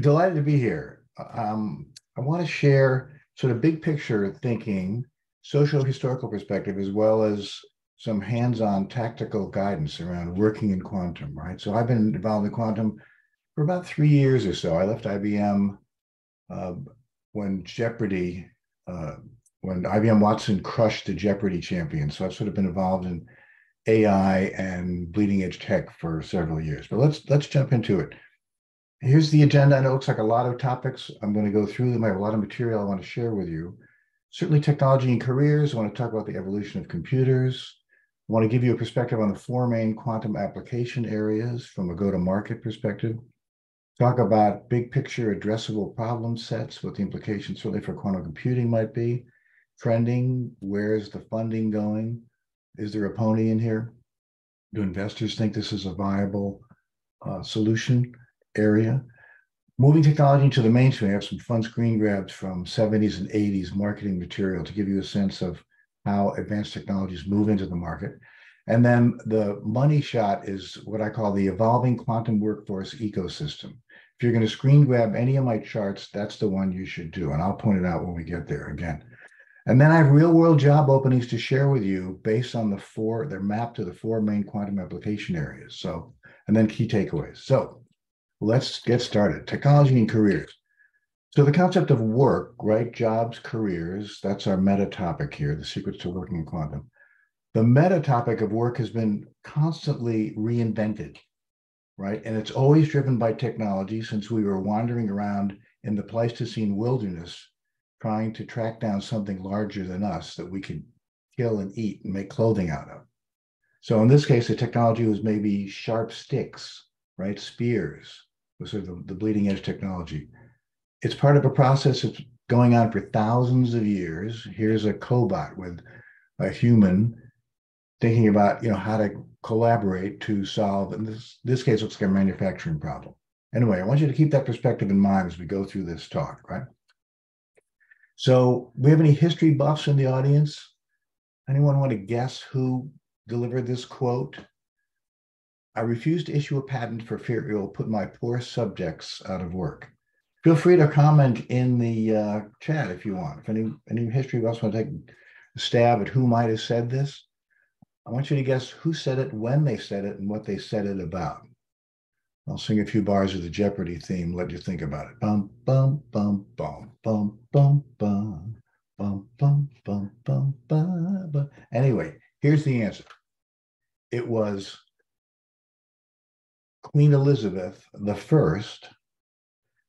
delighted to be here. Um, I want to share sort of big picture thinking, social historical perspective, as well as some hands-on tactical guidance around working in quantum, right? So I've been involved in quantum for about three years or so. I left IBM uh, when Jeopardy, uh, when IBM Watson crushed the Jeopardy champion. So I've sort of been involved in AI and bleeding edge tech for several years. But let's let's jump into it. Here's the agenda. I know it looks like a lot of topics. I'm going to go through them. I have a lot of material I want to share with you. Certainly, technology and careers. I want to talk about the evolution of computers. I want to give you a perspective on the four main quantum application areas from a go to market perspective. Talk about big picture addressable problem sets, what the implications really for quantum computing might be. Trending, where's the funding going? Is there a pony in here? Do investors think this is a viable uh, solution? Area. Moving technology into the mainstream, I have some fun screen grabs from 70s and 80s marketing material to give you a sense of how advanced technologies move into the market. And then the money shot is what I call the evolving quantum workforce ecosystem. If you're going to screen grab any of my charts, that's the one you should do. And I'll point it out when we get there again. And then I have real world job openings to share with you based on the four, they're mapped to the four main quantum application areas. So, and then key takeaways. So let's get started. Technology and careers. So the concept of work, right? Jobs, careers, that's our meta topic here, the secrets to working in quantum. The meta topic of work has been constantly reinvented, right? And it's always driven by technology since we were wandering around in the Pleistocene wilderness trying to track down something larger than us that we could kill and eat and make clothing out of. So in this case, the technology was maybe sharp sticks, right? Spears, was sort of the, the bleeding edge technology. It's part of a process that's going on for thousands of years. Here's a cobot with a human thinking about you know how to collaborate to solve in this this case looks like a manufacturing problem anyway i want you to keep that perspective in mind as we go through this talk right so we have any history buffs in the audience anyone want to guess who delivered this quote I refuse to issue a patent for fear it will put my poor subjects out of work. Feel free to comment in the uh, chat if you want. If any any history buffs want to take a stab at who might have said this, I want you to guess who said it, when they said it, and what they said it about. I'll sing a few bars of the Jeopardy theme. Let you think about it. Bum bum bum bum bum bum bum bum bum bum bum bum. Anyway, here's the answer. It was Queen Elizabeth First,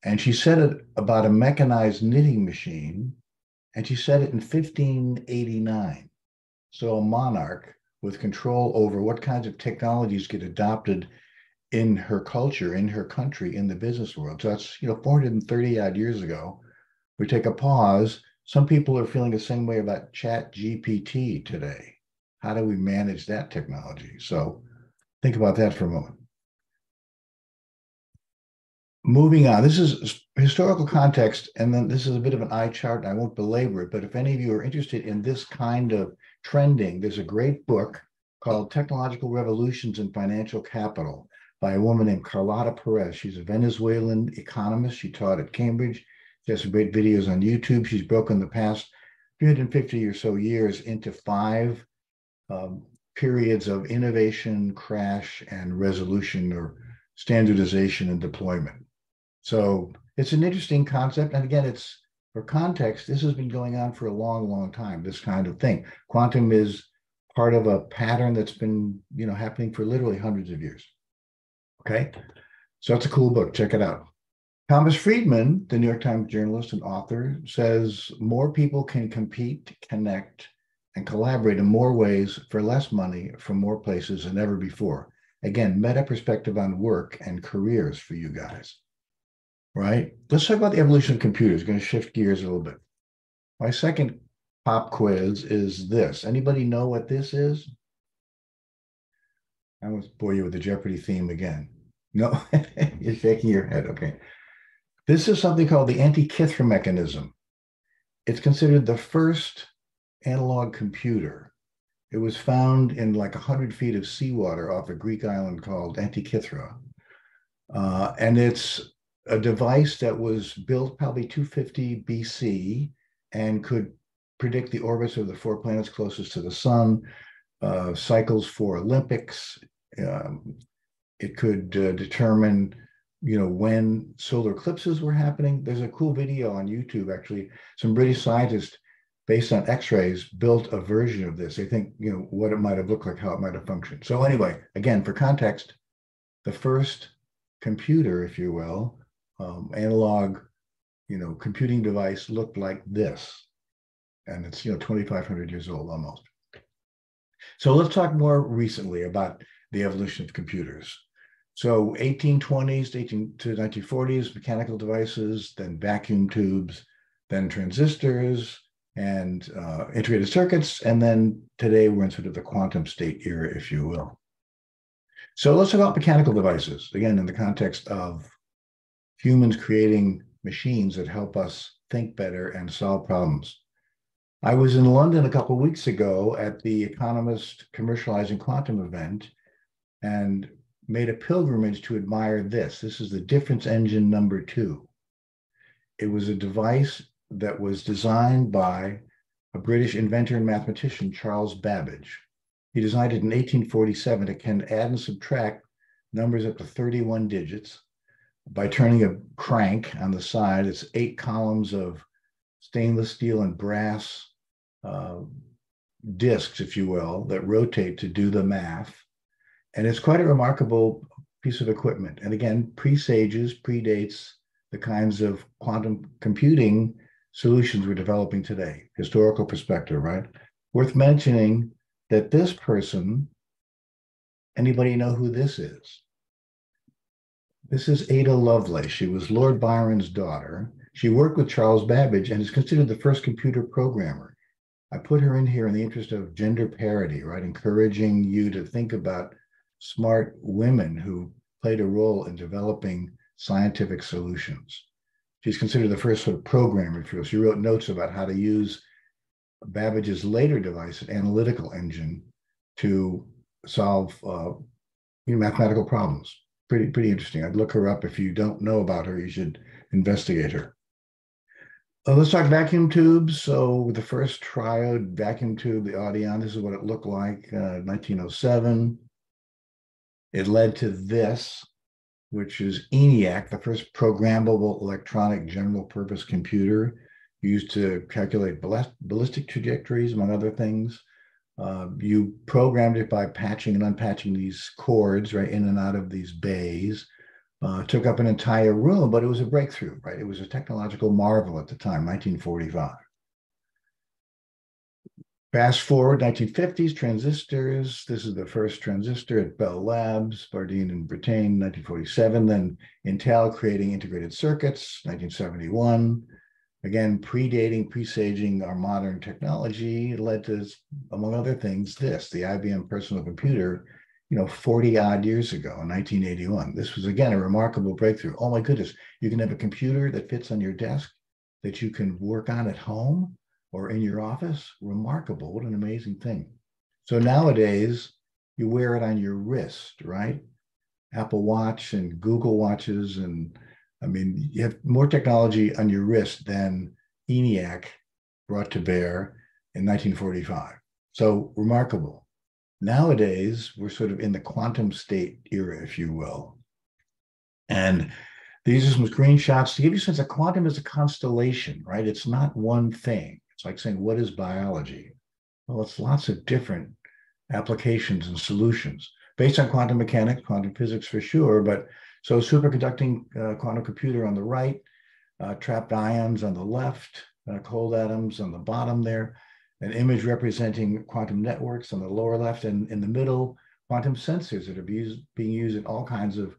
and she said it about a mechanized knitting machine, and she said it in 1589. So a monarch with control over what kinds of technologies get adopted in her culture, in her country, in the business world. So that's you know 430 odd years ago. We take a pause. Some people are feeling the same way about Chat GPT today. How do we manage that technology? So think about that for a moment moving on, this is historical context, and then this is a bit of an eye chart. I won't belabor it, but if any of you are interested in this kind of trending, there's a great book called Technological Revolutions in Financial Capital by a woman named Carlota Perez. She's a Venezuelan economist. She taught at Cambridge. She has some great videos on YouTube. She's broken the past 350 or so years into five um, periods of innovation, crash, and resolution or standardization and deployment. So it's an interesting concept. And again, it's for context, this has been going on for a long, long time, this kind of thing. Quantum is part of a pattern that's been, you know, happening for literally hundreds of years. Okay. So it's a cool book. Check it out. Thomas Friedman, the New York Times journalist and author, says more people can compete, connect, and collaborate in more ways for less money from more places than ever before. Again, meta perspective on work and careers for you guys right? Let's talk about the evolution of computers. Going to shift gears a little bit. My second pop quiz is this. Anybody know what this is? I was bore you with the Jeopardy theme again. No, you're shaking your head. Okay. This is something called the Antikythera mechanism. It's considered the first analog computer. It was found in like 100 feet of seawater off a Greek island called Antikythera. Uh, and it's a device that was built probably 250 BC and could predict the orbits of the four planets closest to the sun, uh, cycles for Olympics. Um, it could uh, determine, you know, when solar eclipses were happening. There's a cool video on YouTube, actually. Some British scientists, based on X-rays, built a version of this. They think, you know, what it might have looked like, how it might have functioned. So anyway, again, for context, the first computer, if you will, um, analog, you know, computing device looked like this. And it's, you know, 2,500 years old almost. So let's talk more recently about the evolution of computers. So 1820s 18 to 1940s, mechanical devices, then vacuum tubes, then transistors and uh, integrated circuits. And then today we're in sort of the quantum state era, if you will. So let's talk about mechanical devices, again, in the context of humans creating machines that help us think better and solve problems. I was in London a couple of weeks ago at the Economist Commercializing Quantum event and made a pilgrimage to admire this. This is the difference engine number two. It was a device that was designed by a British inventor and mathematician, Charles Babbage. He designed it in 1847 to can add and subtract numbers up to 31 digits by turning a crank on the side. It's eight columns of stainless steel and brass uh, discs, if you will, that rotate to do the math. And it's quite a remarkable piece of equipment. And again, presages, predates the kinds of quantum computing solutions we're developing today. Historical perspective, right? Worth mentioning that this person, anybody know who this is? This is Ada Lovelace. She was Lord Byron's daughter. She worked with Charles Babbage and is considered the first computer programmer. I put her in here in the interest of gender parity, right? Encouraging you to think about smart women who played a role in developing scientific solutions. She's considered the first sort of programmer, if. She wrote notes about how to use Babbage's later device, an analytical engine, to solve uh, mathematical problems. Pretty, pretty interesting. I'd look her up. If you don't know about her, you should investigate her. Uh, let's talk vacuum tubes. So with the first triode vacuum tube, the Audion, this is what it looked like, uh, 1907. It led to this, which is ENIAC, the first programmable electronic general purpose computer used to calculate ballistic trajectories, among other things. Uh, you programmed it by patching and unpatching these cords right in and out of these bays uh, took up an entire room, but it was a breakthrough, right? It was a technological marvel at the time, 1945. Fast forward 1950s, transistors. This is the first transistor at Bell Labs, Bardeen and Brattain, 1947. Then Intel creating integrated circuits, 1971. Again, predating, presaging our modern technology led to, among other things, this, the IBM personal computer you know, 40 odd years ago in 1981. This was, again, a remarkable breakthrough. Oh my goodness, you can have a computer that fits on your desk that you can work on at home or in your office. Remarkable. What an amazing thing. So nowadays, you wear it on your wrist, right? Apple Watch and Google Watches. And I mean, you have more technology on your wrist than ENIAC brought to bear in 1945. So remarkable. Nowadays, we're sort of in the quantum state era, if you will. And these are some screenshots to give you a sense that quantum is a constellation, right? It's not one thing. It's like saying, what is biology? Well, it's lots of different applications and solutions based on quantum mechanics, quantum physics for sure. But so superconducting uh, quantum computer on the right, uh, trapped ions on the left, uh, cold atoms on the bottom there an image representing quantum networks on the lower left, and in the middle, quantum sensors that are being used in all kinds of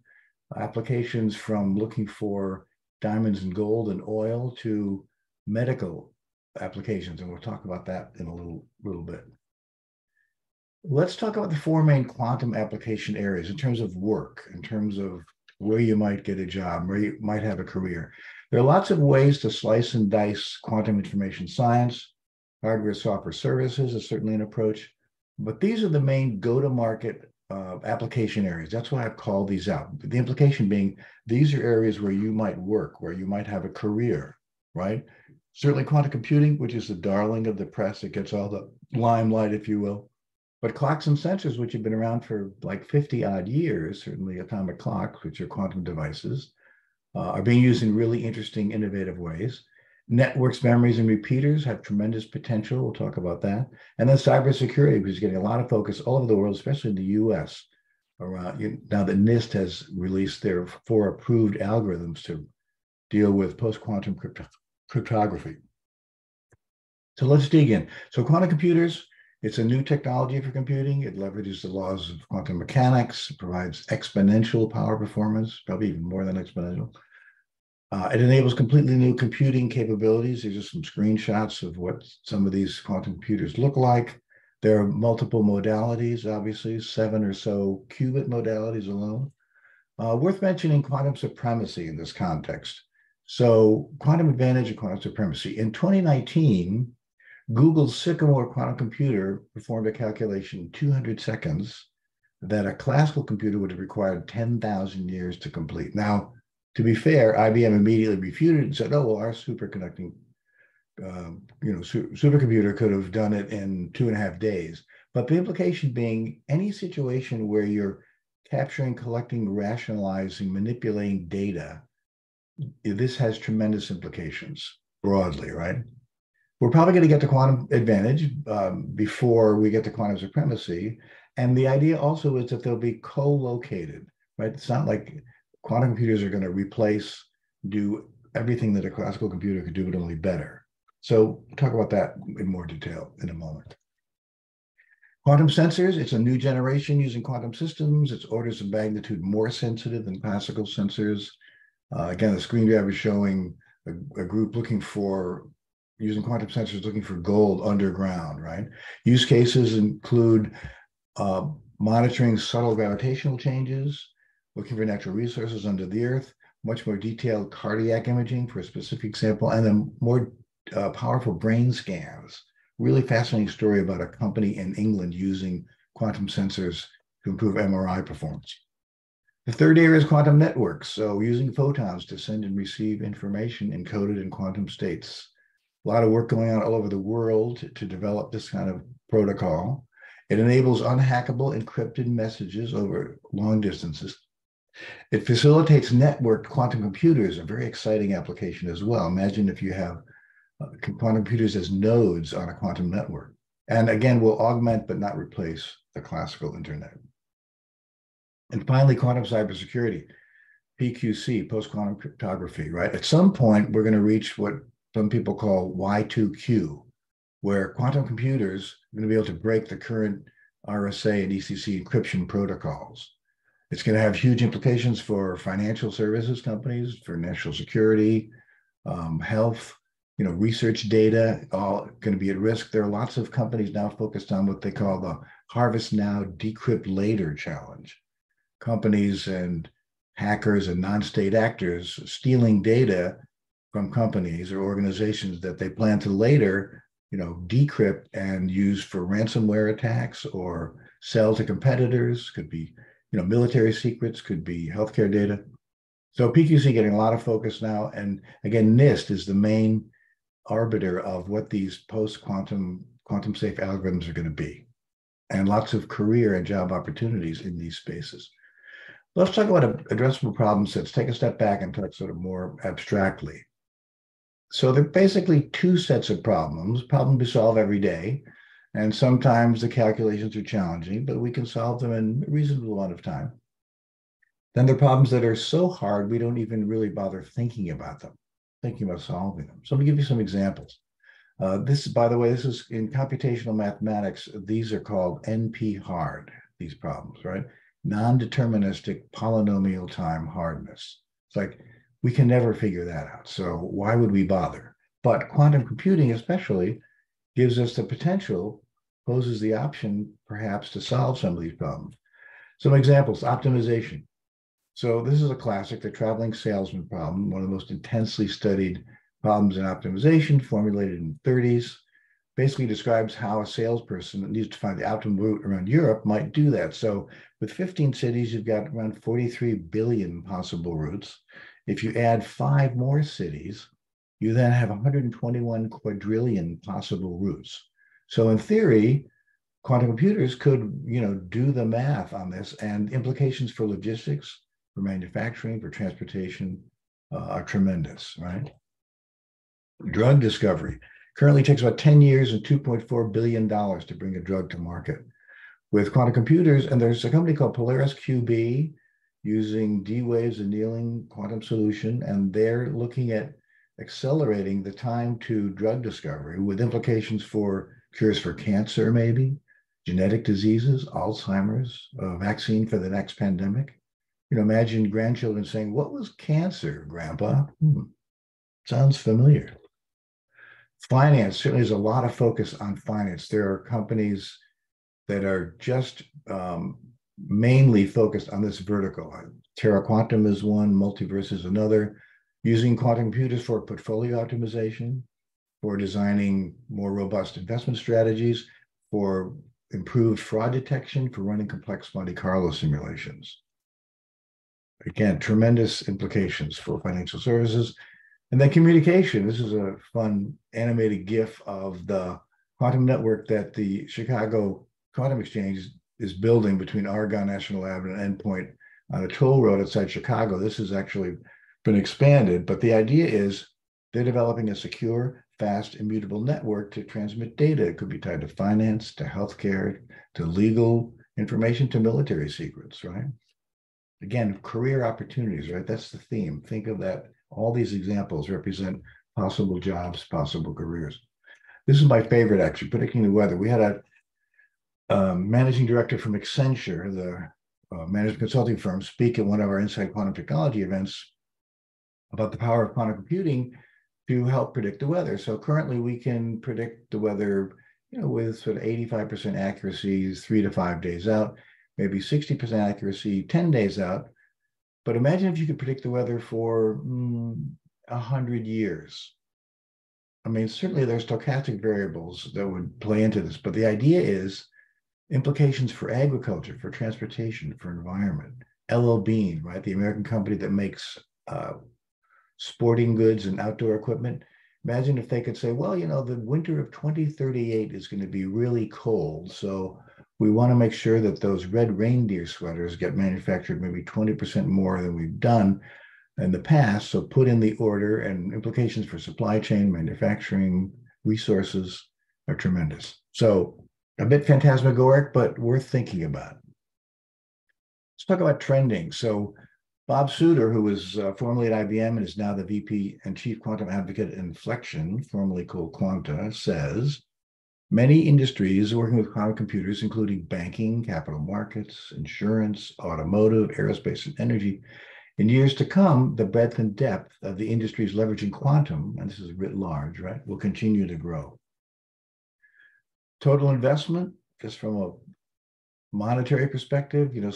applications from looking for diamonds and gold and oil to medical applications. And we'll talk about that in a little, little bit. Let's talk about the four main quantum application areas in terms of work, in terms of where you might get a job, where you might have a career. There are lots of ways to slice and dice quantum information science. Hardware software services is certainly an approach, but these are the main go to market uh, application areas. That's why I've called these out. The implication being these are areas where you might work, where you might have a career, right? Certainly quantum computing, which is the darling of the press, it gets all the limelight, if you will. But clocks and sensors, which have been around for like 50 odd years, certainly atomic clocks, which are quantum devices, uh, are being used in really interesting, innovative ways. Networks, memories, and repeaters have tremendous potential. We'll talk about that. And then cybersecurity, which is getting a lot of focus all over the world, especially in the US, around now that NIST has released their four approved algorithms to deal with post-quantum crypto- cryptography. So let's dig in. So quantum computers, it's a new technology for computing. It leverages the laws of quantum mechanics, it provides exponential power performance, probably even more than exponential. Uh, it enables completely new computing capabilities. These are some screenshots of what some of these quantum computers look like. There are multiple modalities, obviously, seven or so qubit modalities alone. Uh, worth mentioning quantum supremacy in this context. So, quantum advantage and quantum supremacy. In 2019, Google's Sycamore quantum computer performed a calculation in 200 seconds that a classical computer would have required 10,000 years to complete. Now, to be fair, IBM immediately refuted and said, "Oh, well, our superconducting, uh, you know, su- supercomputer could have done it in two and a half days." But the implication being, any situation where you're capturing, collecting, rationalizing, manipulating data, this has tremendous implications broadly, right? We're probably going to get to quantum advantage um, before we get to quantum supremacy. And the idea also is that they'll be co-located, right? It's not like quantum computers are going to replace, do everything that a classical computer could do, but only better. So we'll talk about that in more detail in a moment. Quantum sensors, it's a new generation using quantum systems. It's orders of magnitude more sensitive than classical sensors. Uh, again, the screen grab is showing a, a, group looking for, using quantum sensors, looking for gold underground, right? Use cases include uh, monitoring subtle gravitational changes, looking for natural resources under the earth, much more detailed cardiac imaging for a specific sample, and then more uh, powerful brain scans. Really fascinating story about a company in England using quantum sensors to improve MRI performance. The third area is quantum networks. So using photons to send and receive information encoded in quantum states. A lot of work going on all over the world to, develop this kind of protocol. It enables unhackable encrypted messages over long distances it facilitates networked quantum computers, a very exciting application as well. Imagine if you have uh, quantum computers as nodes on a quantum network. And again, will augment but not replace the classical internet. And finally, quantum cybersecurity, PQC, post quantum cryptography, right? At some point, we're going to reach what some people call Y2Q, where quantum computers are going to be able to break the current RSA and ECC encryption protocols. It's going to have huge implications for financial services companies, for national security, um, health, you know, research data, all going to be at risk. There are lots of companies now focused on what they call the harvest now, decrypt later challenge. Companies and hackers and non-state actors stealing data from companies or organizations that they plan to later, you know, decrypt and use for ransomware attacks or sell to competitors. Could be you know, military secrets, could be healthcare data. So PQC getting a lot of focus now. And again, NIST is the main arbiter of what these post-quantum quantum safe algorithms are going to be. And lots of career and job opportunities in these spaces. Let's talk about addressable problem sets. Take a step back and talk sort of more abstractly. So there are basically two sets of problems, problems we solve every day, and sometimes the calculations are challenging, but we can solve them in a reasonable amount of time. Then there are problems that are so hard, we don't even really bother thinking about them, thinking about solving them. So let me give you some examples. Uh, this, by the way, this is in computational mathematics. These are called NP hard, these problems, right? Non-deterministic polynomial time hardness. It's like, we can never figure that out. So why would we bother? But quantum computing, especially, gives us the potential, poses the option perhaps to solve some of these problems. Some examples optimization. So, this is a classic, the traveling salesman problem, one of the most intensely studied problems in optimization, formulated in the 30s. basically describes how a salesperson that needs to find the optimal route around Europe might do that. So with 15 cities, you've got around 43 billion possible routes. If you add five more cities, you then have 121 quadrillion possible routes. So in theory, quantum computers could, you know, do the math on this and implications for logistics, for manufacturing, for transportation uh, are tremendous, right? Drug discovery currently takes about 10 years and $2.4 billion to bring a drug to market. With quantum computers, and there's a company called Polaris QB using D-Wave's annealing quantum solution, and they're looking at accelerating the time to drug discovery with implications for cures for cancer, maybe, genetic diseases, Alzheimer's, a vaccine for the next pandemic. You know, imagine grandchildren saying, What was cancer, Grandpa? Hmm. Sounds familiar. Finance certainly there's a lot of focus on finance. There are companies that are just um, mainly focused on this vertical. Uh, Terra Quantum is one, Multiverse is another, using quantum computers for portfolio optimization, for designing more robust investment strategies, for improved fraud detection, for running complex Monte Carlo simulations. Again, tremendous implications for financial services. And then communication. This is a fun animated GIF of the quantum network that the Chicago Quantum Exchange is building between Argonne National Lab and Endpoint on a toll road outside Chicago. This has actually been expanded, but the idea is they're developing a secure, fast, immutable network to transmit data. It could be tied to finance, to healthcare, to legal information, to military secrets, right? Again, career opportunities, right? That's the theme. Think of that. All these examples represent possible jobs, possible careers. This is my favorite, actually, predicting the weather. We had a um, managing director from Accenture, the uh, management consulting firm, speak at one of our Inside Quantum Technology events about the power of quantum computing to help predict the weather. So currently, we can predict the weather, you know, with sort of 85% accuracy, three to five days out, maybe 60% accuracy, 10 days out. But imagine if you could predict the weather for mm, 100 years. I mean, certainly there's stochastic variables that would play into this, but the idea is implications for agriculture, for transportation, for environment. LL Bean, right, the American company that makes uh, sporting goods and outdoor equipment. Imagine if they could say, well, you know, the winter of 2038 is going to be really cold. So we want to make sure that those red reindeer sweaters get manufactured maybe 20% more than we've done in the past. So put in the order and implications for supply chain, manufacturing, resources are tremendous. So a bit phantasmagoric, but worth thinking about. Let's talk about trending. So, Bob Sutor, who was uh, formerly at IBM and is now the VP and Chief Quantum Advocate at Infleqtion, formerly called Quanta, says many industries working with quantum computers, including banking, capital markets, insurance, automotive, aerospace, and energy, in years to come, the breadth and depth of the industries leveraging quantum, and this is writ large, right, will continue to grow. Total investment, just from a monetary perspective, you know,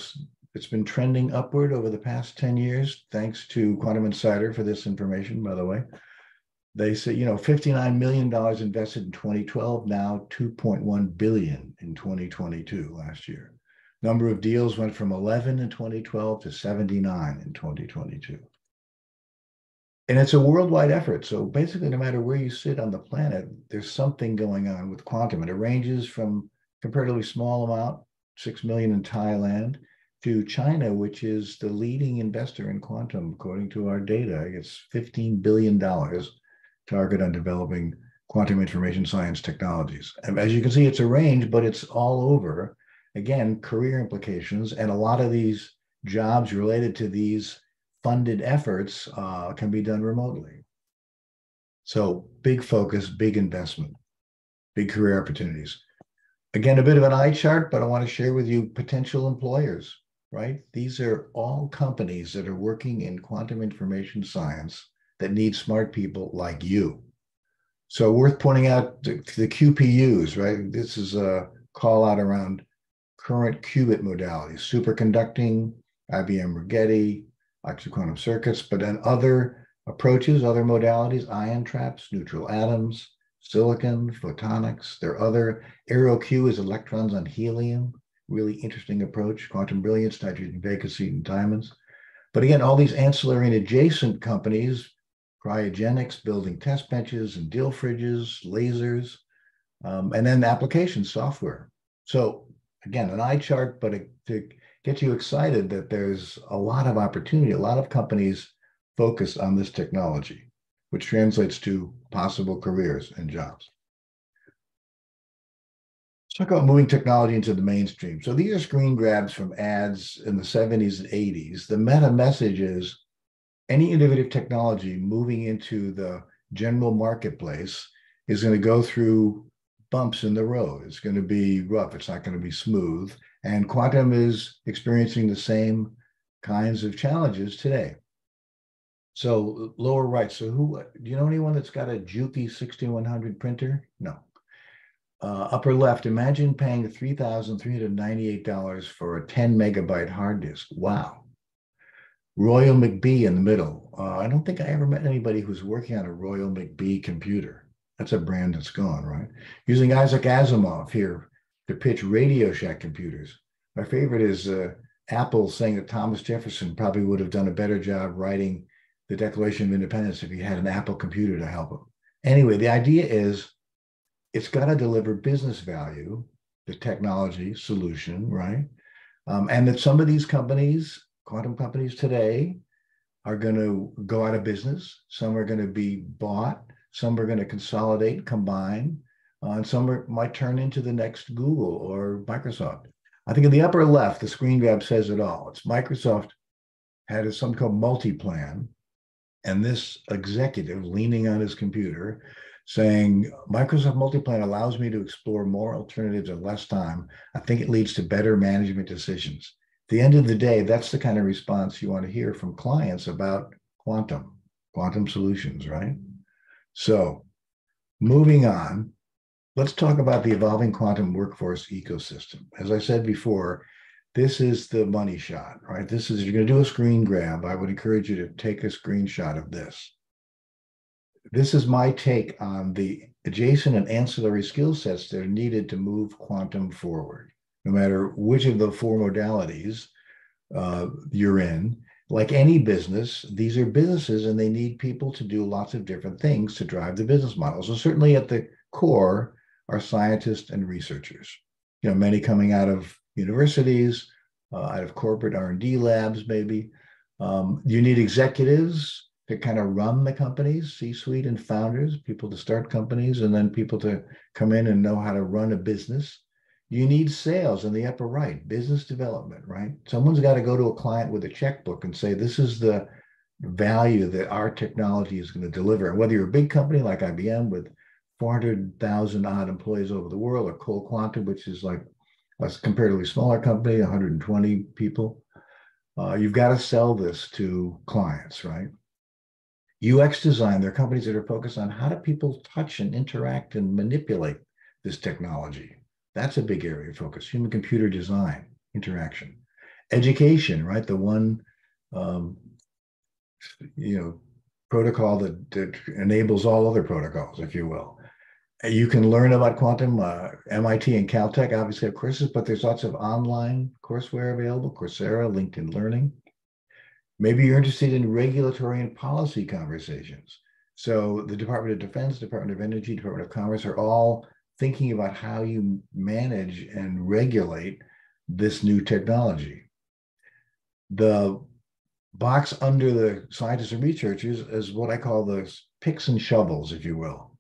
it's been trending upward over the past 10 years, thanks to Quantum Insider for this information, by the way. They say, you know, $59 million invested in 2012, now 2.1 billion in 2022 last year. Number of deals went from 11 in 2012 to 79 in 2022 and it's a worldwide effort. So basically, no matter where you sit on the planet, there's something going on with quantum, and it ranges from comparatively small amount, six million in Thailand, to China, which is the leading investor in quantum, according to our data. It's fifteen billion dollars target on developing quantum information science technologies. And as you can see, it's a range, but it's all over. Again, career implications, and a lot of these jobs related to these funded efforts uh, can be done remotely. So big focus, big investment, big career opportunities. Again, a bit of an eye chart, but I want to share with you potential employers, right? These are all companies that are working in quantum information science that need smart people like you. So worth pointing out the, the QPUs, right? This is a call out around current qubit modalities, superconducting, IBM Rigetti, quantum circuits, but then other approaches, other modalities, ion traps, neutral atoms, silicon, photonics. There are other, EeroQ is electrons on helium, really interesting approach, quantum brilliance, nitrogen vacancy, and diamonds. But again, all these ancillary and adjacent companies, cryogenics, building test benches and dil fridges, lasers, um, and then application software. So again, an eye chart, but to get you excited that there's a lot of opportunity, a lot of companies focus on this technology, which translates to possible careers and jobs. Talk about moving technology into the mainstream. So these are screen grabs from ads in the 70s and 80s. The meta message is any innovative technology moving into the general marketplace is going to go through bumps in the road. It's going to be rough. It's not going to be smooth. And quantum is experiencing the same kinds of challenges today. So lower right. So who do you know anyone that's got a Juki 6100 printer? No. Uh, upper left. Imagine paying three thousand three hundred ninety-eight dollars for a 10 megabyte hard disk. Wow. Royal McBee in the middle. Uh, I don't think I ever met anybody who's working on a Royal McBee computer. That's a brand that's gone, right? Using Isaac Asimov here to pitch Radio Shack computers. My favorite is uh, Apple saying that Thomas Jefferson probably would have done a better job writing the Declaration of Independence if he had an Apple computer to help him. Anyway, the idea is it's got to deliver business value, the technology solution, right? Um, and that some of these companies, quantum companies today, are going to go out of business. Some are going to be bought some are going to consolidate, combine, uh, and some are, might turn into the next Google or Microsoft. I think in the upper left, the screen grab says it all. It's Microsoft had a, something called multi-plan, and this executive leaning on his computer saying Microsoft multi-plan allows me to explore more alternatives in less time. I think it leads to better management decisions. At the end of the day, that's the kind of response you want to hear from clients about quantum, quantum solutions, right? So, moving on, let's talk about the evolving quantum workforce ecosystem. As I said before, this is the money shot, right? This is, if you're going to do a screen grab. I would encourage you to take a screenshot of this. This is my take on the adjacent and ancillary skill sets that are needed to move quantum forward, no matter which of the four modalities uh, you're in like any business, these are businesses and they need people to do lots of different things to drive the business model. So certainly at the core are scientists and researchers. You know, many coming out of universities, uh, out of corporate R&D labs, maybe. Um, you need executives to kind of run the companies, C-suite and founders, people to start companies, and then people to come in and know how to run a business. You need sales in the upper right, business development, right? Someone's got to go to a client with a checkbook and say, this is the value that our technology is going to deliver. And whether you're a big company like IBM with 400,000 odd employees over the world, or ColdQuanta, which is like a comparatively smaller company, 120 people, uh, you've got to sell this to clients, right? UX design, there are companies that are focused on how do people touch and interact and manipulate this technology. That's a big area of focus. Human computer design, interaction, education, right? The one, um, you know, protocol that, that enables all other protocols, if you will. You can learn about quantum. Uh, MIT and Caltech obviously have courses, but there's lots of online courseware available Coursera, LinkedIn Learning. Maybe you're interested in regulatory and policy conversations. So the Department of Defense, Department of Energy, Department of Commerce are all thinking about how you manage and regulate this new technology. The box under the scientists and researchers is what I call the picks and shovels, if you will.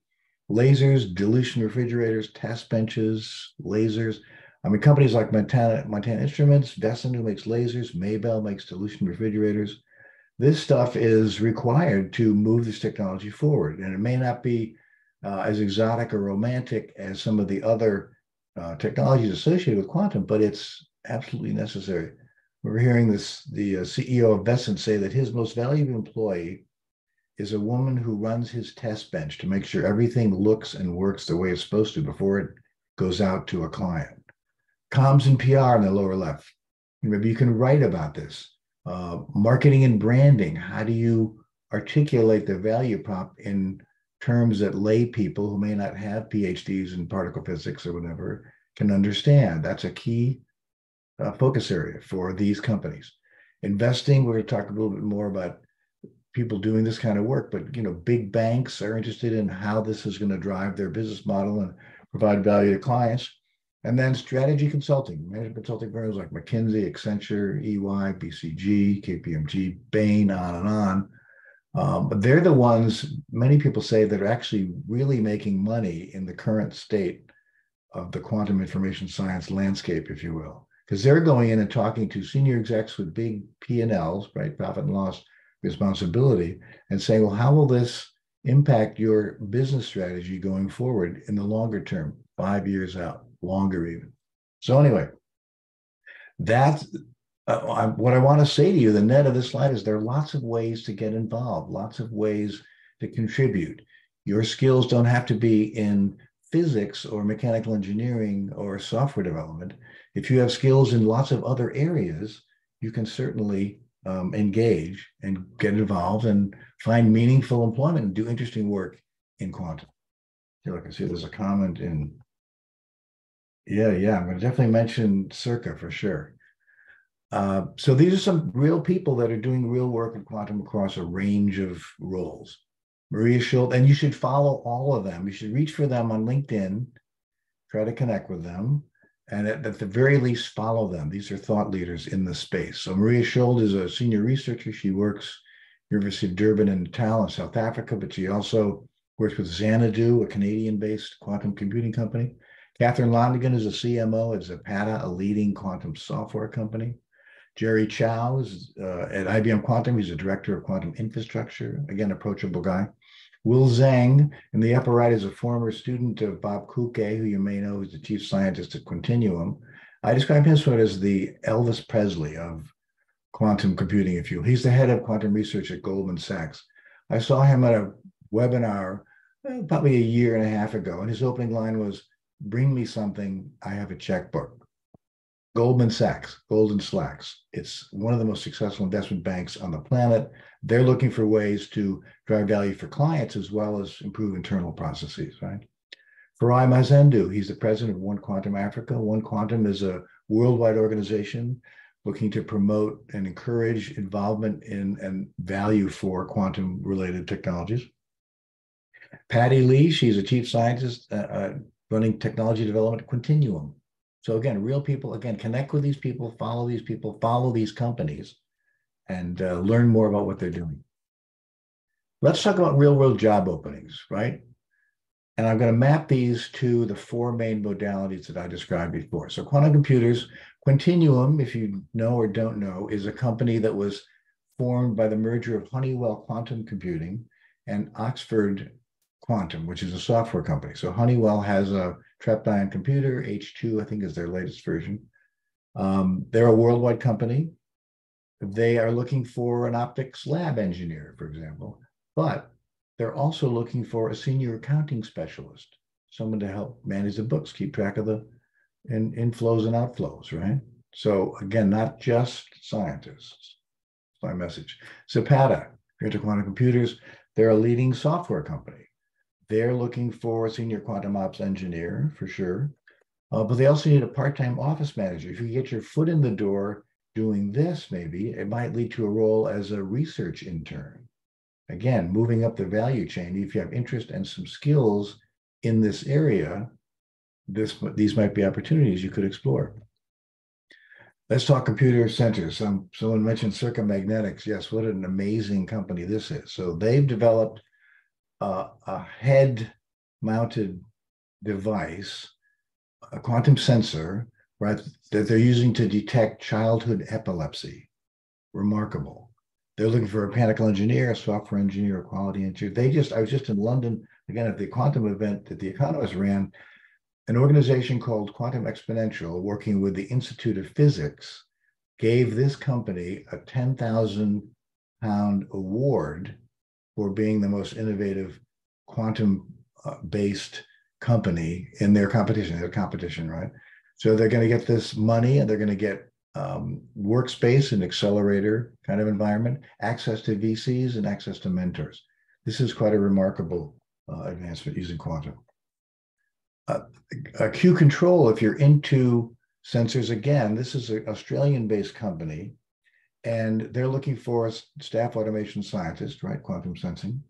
Lasers, dilution refrigerators, test benches, lasers. I mean, companies like Montana, Montana Instruments, Vescent, who makes lasers, Maybell makes dilution refrigerators. This stuff is required to move this technology forward. And it may not be uh, as exotic or romantic as some of the other uh, technologies associated with quantum, but it's absolutely necessary. We're hearing this the uh, CEO of Vescent say that his most valuable employee is a woman who runs his test bench to make sure everything looks and works the way it's supposed to before it goes out to a client. Comms and PR in the lower left. Maybe you can write about this. Uh, marketing and branding. How do you articulate the value prop in terms that lay people who may not have PhDs in particle physics or whatever can understand. That's a key uh, focus area for these companies. Investing, we're going to talk a little bit more about people doing this kind of work, but you know, big banks are interested in how this is going to drive their business model and provide value to clients. And then strategy consulting, management consulting firms like McKinsey, Accenture, EY, BCG, KPMG, Bain, on and on. Um, but they're the ones, many people say, that are actually really making money in the current state of the quantum information science landscape, if you will. Because they're going in and talking to senior execs with big P&Ls, right, profit and loss responsibility, and saying, well, how will this impact your business strategy going forward in the longer term, five years out? longer even. So anyway, that's uh, what I want to say to you. The net of this slide is there are lots of ways to get involved, lots of ways to contribute. Your skills don't have to be in physics or mechanical engineering or software development. If you have skills in lots of other areas, you can certainly um, engage and get involved and find meaningful employment and do interesting work in quantum. Here, look, I see there's a comment in yeah, yeah. I'm going to definitely mention Cerca for sure. Uh, so these are some real people that are doing real work in quantum across a range of roles. Maria Schuld, and you should follow all of them. You should reach for them on LinkedIn, try to connect with them, and at, at the very least, follow them. These are thought leaders in the space. So Maria Schuld is a senior researcher. She works University of Durban in South Africa, but she also works with Xanadu, a Canadian-based quantum computing company. Catherine Lonergan is a CMO at Zapata, a leading quantum software company. Jerry Chow is uh, at IBM Quantum. He's a director of quantum infrastructure, again, approachable guy. Will Zeng in the upper right is a former student of Bob Coecke, who you may know is the chief scientist at Quantinuum. I describe him sort of as the Elvis Presley of quantum computing, if you will. He's the head of quantum research at Goldman Sachs. I saw him at a webinar uh, probably a year and a half ago, and his opening line was, bring me something, I have a checkbook. Goldman Sachs, Golden Slacks. It's one of the most successful investment banks on the planet. They're looking for ways to drive value for clients as well as improve internal processes, right? Farai Mazhandu, he's the president of One Quantum Africa. One Quantum is a worldwide organization looking to promote and encourage involvement in and value for quantum related technologies. Patty Lee, she's a chief scientist, uh, running technology development Quantinuum. So again, real people, again, connect with these people, follow these people, follow these companies, and uh, learn more about what they're doing. Let's talk about real world job openings, right? And I'm going to map these to the four main modalities that I described before. So quantum computers, Quantinuum, if you know or don't know, is a company that was formed by the merger of Honeywell Quantum Computing and Oxford Quantum, which is a software company. So Honeywell has a trapped ion computer, H2, I think is their latest version. Um, they're a worldwide company. They are looking for an optics lab engineer, for example, but they're also looking for a senior accounting specialist, someone to help manage the books, keep track of the in, inflows and outflows, right? So again, not just scientists. my message. Zapata, Greater Quantum Computers, they're a leading software company. They're looking for a senior quantum ops engineer for sure, uh, but they also need a part-time office manager. If you get your foot in the door doing this, maybe it might lead to a role as a research intern. Again, moving up the value chain. If you have interest and some skills in this area, this these might be opportunities you could explore. Let's talk computer centers. Some someone mentioned Cerca Magnetics. Yes, what an amazing company this is. So they've developed uh, a head mounted device, a quantum sensor, right, that they're using to detect childhood epilepsy. Remarkable. They're looking for a mechanical engineer, a software engineer, a quality engineer. They just, I was just in London again at the quantum event that the Economist ran, an organization called Quantum Exponential, working with the Institute of Physics, gave this company a 10,000 pound award for being the most innovative quantum uh, based company in their competition, their competition, right? So they're going to get this money and they're going to get um, workspace and accelerator kind of environment, access to VCs and access to mentors. This is quite a remarkable uh, advancement using quantum. Uh, a Q-CTRL, if you're into sensors, again, this is an Australian based company, and they're looking for a staff automation scientist, right? Quantum sensing.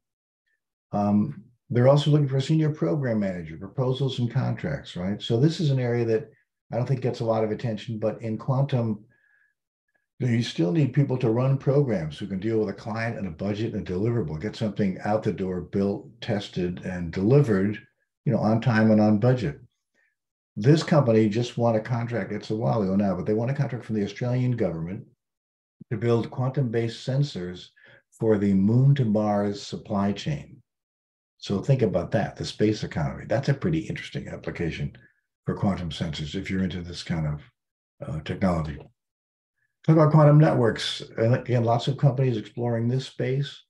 Um, they're also looking for a senior program manager, proposals and contracts, right? So this is an area that I don't think gets a lot of attention, but in quantum, you still need people to run programs who can deal with a client and a budget and a deliverable, get something out the door, built, tested, and delivered, you know, on time and on budget. This company just won a contract, it's a while ago now, but they won a contract from the Australian government to build quantum-based sensors for the moon to Mars supply chain. So think about that, the space economy. That's a pretty interesting application for quantum sensors if you're into this kind of uh, technology. Talk about quantum networks. Again, lots of companies exploring this space.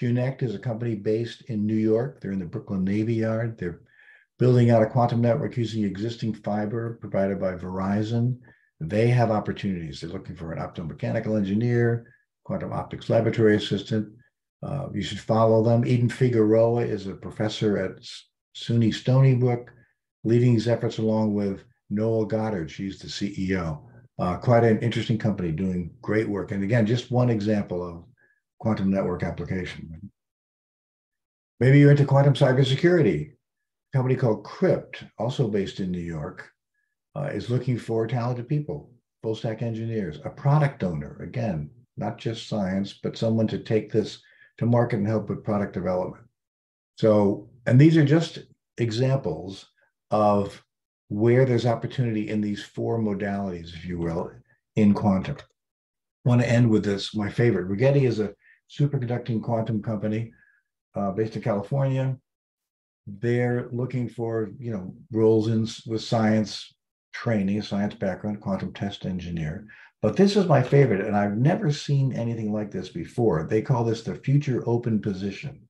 Qunnect is a company based in New York. They're in the Brooklyn Navy Yard. They're building out a quantum network using existing fiber provided by Verizon. They have opportunities. They're looking for an optomechanical engineer, quantum optics laboratory assistant. Uh, you should follow them. Eden Figueroa is a professor at SUNY Stony Brook, leading these efforts along with Noel Goddard. She's the CEO. Uh, quite an interesting company doing great work. And again, just one example of quantum network application. Maybe you're into quantum cybersecurity. A company called Qrypt, also based in New York, uh, is looking for talented people, full stack engineers, a product owner, again, not just science, but someone to take this to market and help with product development. So, and these are just examples of where there's opportunity in these four modalities, if you will, in quantum. I want to end with this, my favorite. Rigetti is a superconducting quantum company uh, based in California. They're looking for, you know, roles in with science training, science background, quantum test engineer. But this is my favorite, and I've never seen anything like this before. They call this the future open position.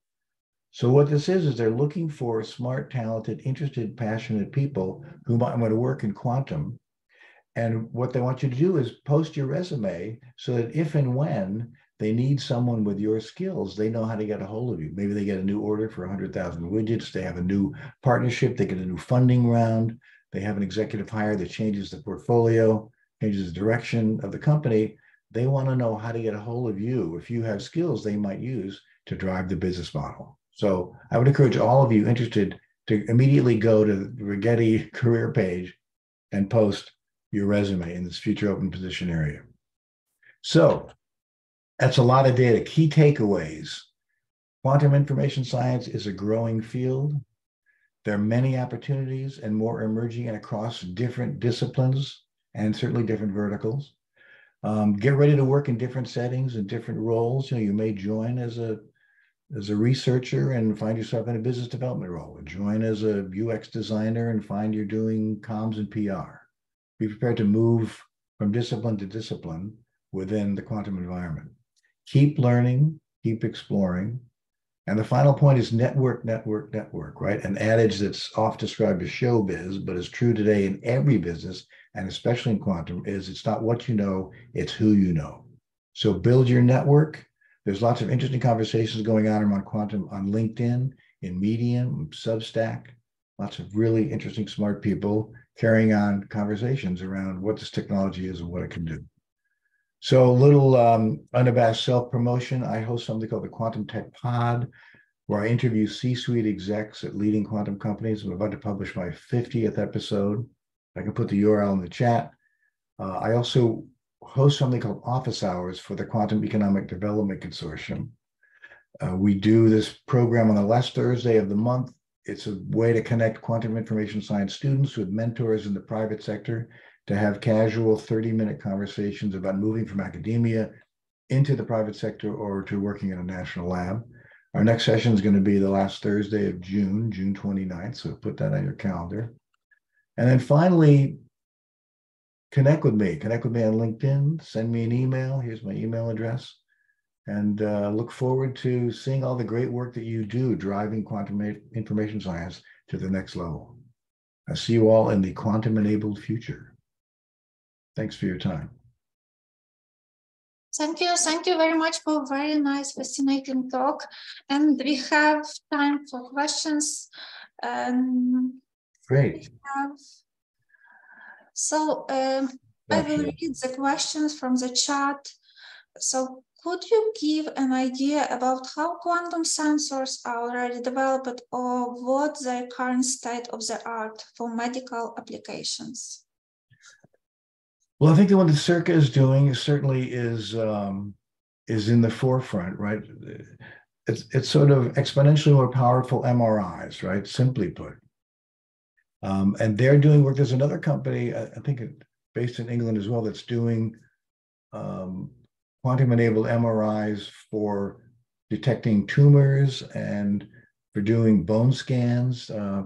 So what this is is they're looking for smart, talented, interested, passionate people who might want to work in quantum. And what they want you to do is post your resume so that if and when they need someone with your skills, they know how to get a hold of you. Maybe they get a new order for 100,000 widgets. They have a new partnership. They get a new funding round. They have an executive hire that changes the portfolio, changes the direction of the company. They want to know how to get a hold of you if you have skills they might use to drive the business model. So I would encourage all of you interested to immediately go to the Rigetti career page and post your resume in this future open position area. So that's a lot of data. Key takeaways. Quantum information science is a growing field. There are many opportunities and more emerging and across different disciplines and certainly different verticals. Um, get ready to work in different settings and different roles. You know, you may join as a as a researcher and find yourself in a business development role. or Join as a UX designer and find you're doing comms and PR. Be prepared to move from discipline to discipline within the quantum environment. Keep learning, keep exploring. And the final point is network, network, network, right? An adage that's oft described as showbiz, but is true today in every business, and especially in quantum, is it's not what you know, it's who you know. So build your network, there's lots of interesting conversations going on around quantum on LinkedIn, in Medium, Substack. Lots of really interesting, smart people carrying on conversations around what this technology is and what it can do. So, a little um, unabashed self promotion. I host something called the Quantum Tech Pod, where I interview C suite execs at leading quantum companies. I'm about to publish my 50th episode. I can put the URL in the chat. Uh, I also host something called office hours for the Quantum Economic Development Consortium. Uh, we do this program on the last Thursday of the month. It's a way to connect quantum information science students with mentors in the private sector to have casual 30 minute conversations about moving from academia into the private sector or to working in a national lab. Our next session is going to be the last Thursday of June, June 29th. So put that on your calendar. And then finally, connect with me. Connect with me on LinkedIn. Send me an email. Here's my email address. And uh, look forward to seeing all the great work that you do driving quantum information science to the next level. I see you all in the quantum enabled future. Thanks for your time. Thank you. Thank you very much for a very nice, fascinating talk. And we have time for questions. Um, Great. Have, so um, I will read the questions from the chat. So could you give an idea about how quantum sensors are already developed or what the current state of the art for medical applications? Well, I think the one that Cerca is doing certainly is um, is in the forefront, right? It's it's sort of exponentially more powerful MRIs, right? Simply put, um, and they're doing work. There's another company, I think, based in England as well, that's doing um, quantum-enabled MRIs for detecting tumors and for doing bone scans. Uh,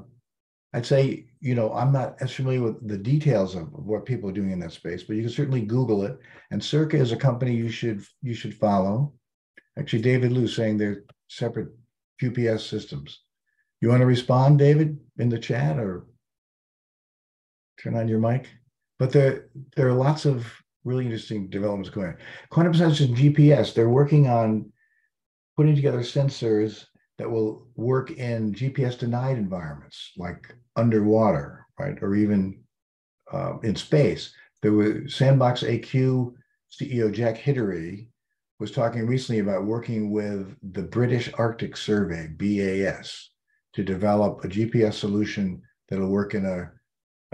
I'd say, you know, I'm not as familiar with the details of what people are doing in that space, but you can certainly Google it. And Cerca is a company you should you should follow. Actually, David Liu saying they're separate QPS systems. You want to respond, David, in the chat or turn on your mic? But there there are lots of really interesting developments going on. Quantum sensors and GPS, they're working on putting together sensors that will work in GPS denied environments like underwater, right? Or even uh, in space. There was Sandbox AQ CEO Jack Hidary was talking recently about working with the British Arctic Survey, BAS, to develop a GPS solution that'll work in a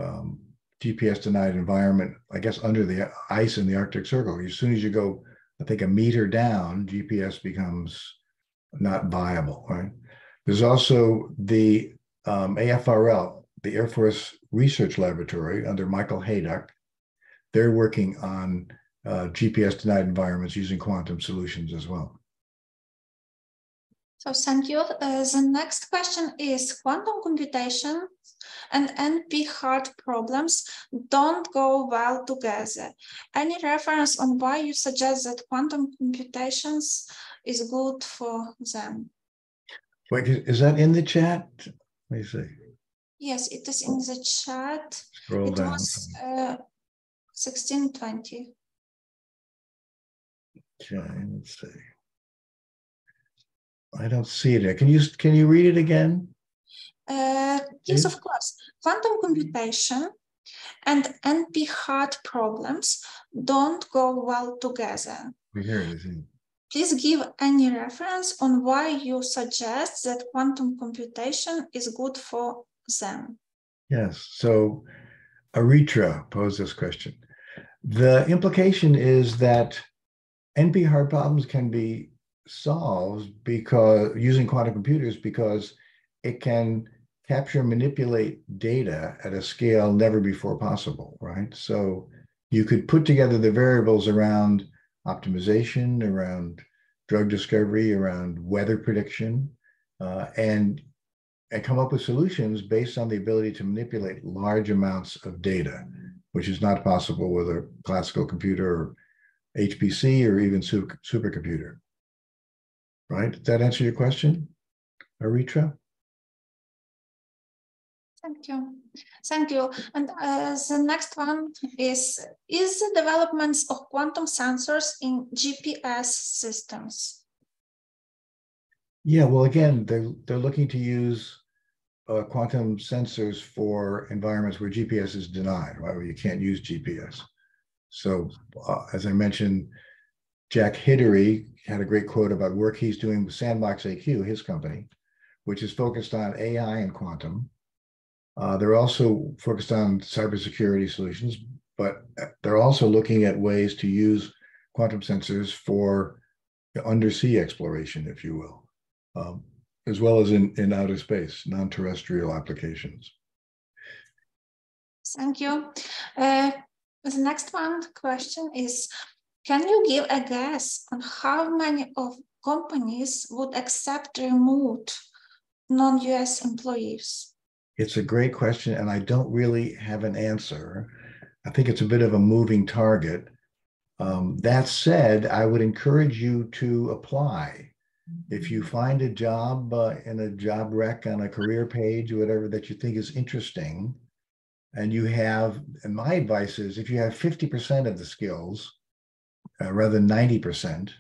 um, GPS denied environment, I guess under the ice in the Arctic Circle. As soon as you go, I think, a meter down, GPS becomes not viable, right? There's also the um, AFRL, the Air Force Research Laboratory under Michael Hayduk. They're working on uh, GPS denied environments using quantum solutions as well. So thank you. Uh, the next question is quantum computation and NP hard problems don't go well together. Any reference on why you suggest that quantum computations is good for them? Wait, is that in the chat? Let me see. Yes, it is in the chat. Scroll it down. was uh, 1620. Okay, let's see. I don't see it. Can you can you read it again? Uh, yes, of course. Quantum computation and NP hard problems don't go well together. Here it is. Please give any reference on why you suggest that quantum computation is good for them. Yes. So Aritra posed this question. The implication is that NP hard problems can be solved because using quantum computers because it can capture manipulate data at a scale never before possible, right? So you could put together the variables around optimization, around drug discovery, around weather prediction, uh, and and come up with solutions based on the ability to manipulate large amounts of data, which is not possible with a classical computer or HPC or even super, supercomputer right? Did that answer your question, Aritra? Thank you. Thank you. And uh, the next one is, is the developments of quantum sensors in GPS systems? Yeah, well, again, they're, they're looking to use uh, quantum sensors for environments where GPS is denied, right, where you can't use GPS. So uh, as I mentioned, Jack Hidary had a great quote about work he's doing with Sandbox AQ, his company, which is focused on AI and quantum. Uh, they're also focused on cybersecurity solutions, but they're also looking at ways to use quantum sensors for undersea exploration, if you will, um, as well as in, in outer space, non terrestrial applications. Thank you. Uh, the next one question is can you give a guess on how many of companies would accept remote non-US employees? It's a great question, and I don't really have an answer. I think it's a bit of a moving target. Um, that said, I would encourage you to apply. If you find a job uh, in a job rec on a career page or whatever that you think is interesting, and you have, and my advice is if you have 50% of the skills, uh, rather than 90%,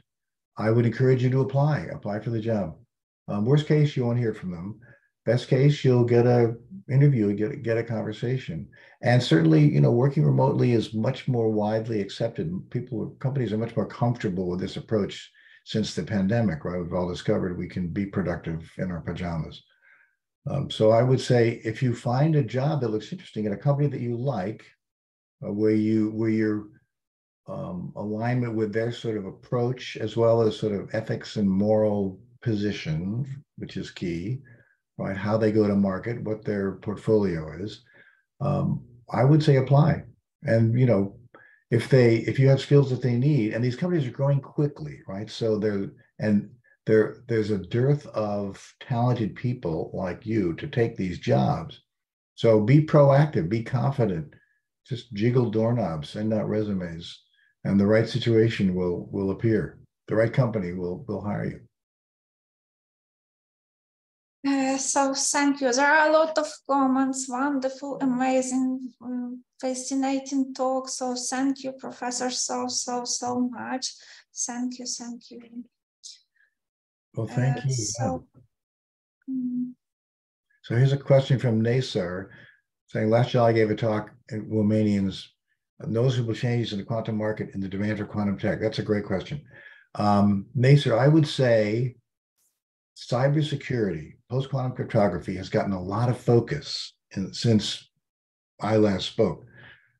I would encourage you to apply, apply for the job. Um, worst case, you won't hear from them. Best case, you'll get a interview, get get a conversation. And certainly, you know, working remotely is much more widely accepted. People, companies are much more comfortable with this approach since the pandemic, right? We've all discovered we can be productive in our pajamas. Um, so I would say if you find a job that looks interesting at a company that you like, uh, where you where your um, alignment with their sort of approach as well as sort of ethics and moral position, which is key, right? How they go to market, what their portfolio is. Um, I would say apply. And you know, if they if you have skills that they need, and these companies are growing quickly, right? So they're and there there's a dearth of talented people like you to take these jobs. So be proactive, be confident, just jiggle doorknobs, send out resumes, and the right situation will will appear. The right company will will hire you. So thank you. There are a lot of comments, wonderful, amazing, um, fascinating talk. So thank you, Professor, so, so, so much. Thank you, thank you. Well, thank uh, you. So, um, so here's a question from Nasar saying, last year I gave a talk at Womanium, noticeable changes in the quantum market and the demand for quantum tech. That's a great question. Um, Nasar, I would say cybersecurity, post-quantum cryptography has gotten a lot of focus in, since I last spoke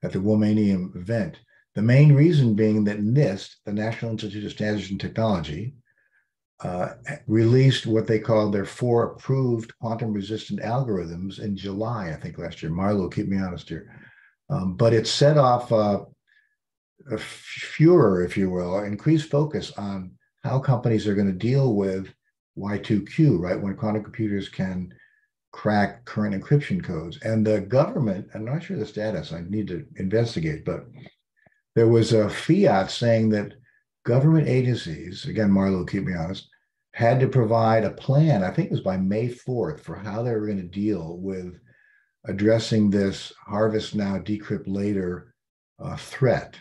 at the Womanium event. The main reason being that NIST, the National Institute of Standards and Technology, uh, released what they called their four approved quantum resistant algorithms in July, I think last year. Marlo, keep me honest here. Um, but it set off uh, a furor, if you will, increased focus on how companies are going to deal with Y2Q, right? When quantum computers can crack current encryption codes. And the government, I'm not sure the status, I need to investigate, but there was a fiat saying that government agencies, again, Marlo, keep me honest, had to provide a plan, I think it was by May 4th, for how they were going to deal with addressing this harvest now, decrypt later uh, threat.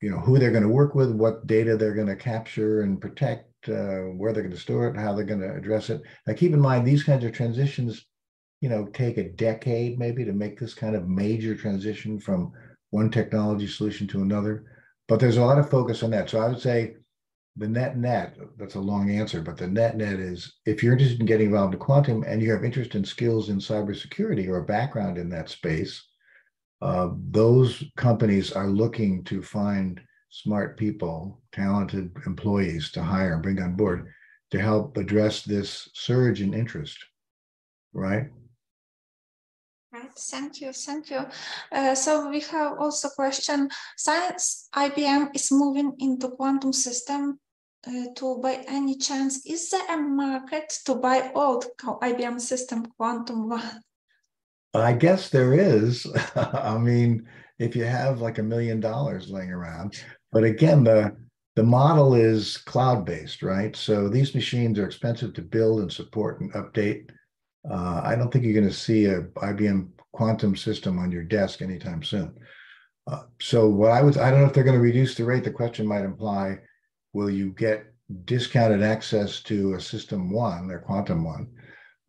You know, who they're going to work with, what data they're going to capture and protect, uh, where they're going to store it, how they're going to address it. Now, keep in mind, these kinds of transitions, you know, take a decade maybe to make this kind of major transition from one technology solution to another. But there's a lot of focus on that. So I would say the net net, that's a long answer, but the net net is if you're interested in getting involved in quantum and you have interest in skills in cybersecurity or a background in that space, uh, those companies are looking to find smart people, talented employees to hire and bring on board to help address this surge in interest, right? Right, thank you, thank you. Uh, so we have also question, science IBM is moving into quantum system uh, to by any chance, is there a market to buy old IBM system quantum one? I guess there is. I mean, if you have like a million dollars laying around, but again, the the model is cloud based, right? So these machines are expensive to build and support and update. Uh, I don't think you're going to see a IBM quantum system on your desk anytime soon. Uh, so what I was, I don't know if they're going to reduce the rate. The question might imply, will you get discounted access to a system one or quantum one?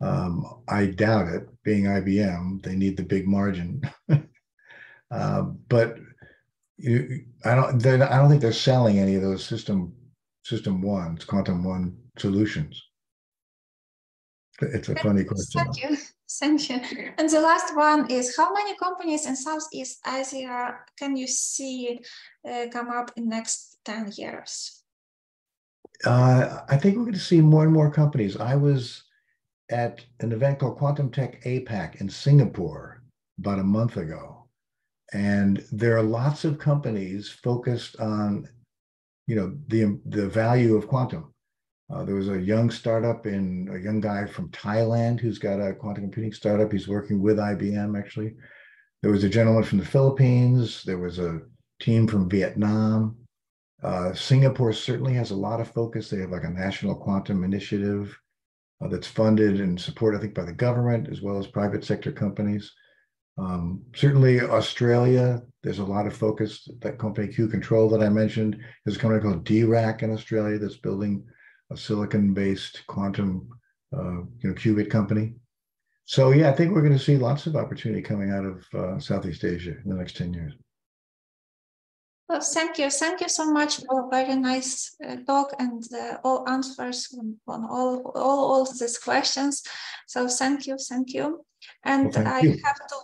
Um, I doubt it. Being IBM, they need the big margin. uh, but you, I don't. I don't think they're selling any of those system system ones, quantum one solutions. It's a funny question. Thank you. Thank you. And the last one is how many companies in Southeast Asia can you see uh, come up in next 10 years? Uh, I think we're going to see more and more companies. I was at an event called Quantum Tech APAC in Singapore about a month ago and there are lots of companies focused on you know the the value of quantum. Uh, there was a young startup in a young guy from thailand who's got a quantum computing startup. He's working with ibm actually. There was a gentleman from the philippines. There was a team from vietnam. Uh, singapore certainly has a lot of focus. They have like a national quantum initiative uh, that's funded and supported i think by the government as well as private sector companies Um, certainly Australia, there's a lot of focus. That company Q-CTRL that I mentioned, there's a company called Diraq in Australia that's building a silicon-based quantum, uh, you know, qubit company. So yeah, I think we're going to see lots of opportunity coming out of uh, Southeast Asia in the next 10 years. Well, thank you. Thank you so much for a very nice uh, talk and uh, all answers on, on, all, all, all these questions. So thank you, thank you. And well, thank I you. have to